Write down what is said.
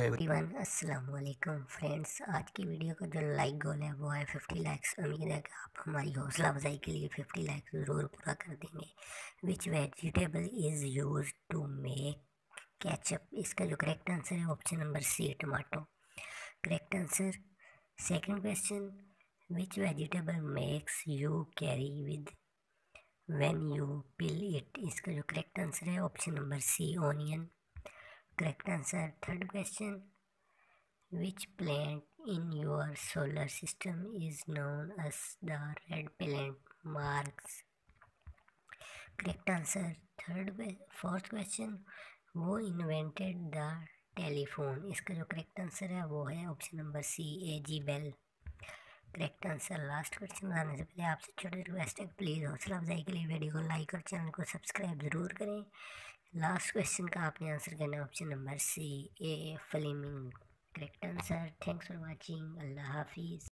Everyone अस्सलाम वालेकुम friends आज की वीडियो का जो लाइक गोल है, वो है फिफ्टी लाइक्स उम्मीद है कि आप हमारी हौसला अफजाई के लिए फिफ्टी लाइक्स ज़रूर पूरा कर देंगे। Which vegetable is use to make ketchup इसका जो करेक्ट आंसर है option number C tomato correct answer second question which vegetable makes you cry with when you peel it इसका जो करेक्ट आंसर है option number C onion correct answer third question which planet in your solar system is known as the red planet Mars correct answer third fourth question who invented the telephone इसका जो correct answer है, वो है option number C A G Bell correct answer last question बताने से पहले आपसे छोटी रिक्वेस्ट है प्लीज़ हौसला अफजाई के लिए वीडियो को लाइक और चैनल को सब्सक्राइब ज़रूर करें। लास्ट क्वेश्चन का आपने आंसर करना option number C A Fleming correct answer thanks for watching अल्लाह हाफिज़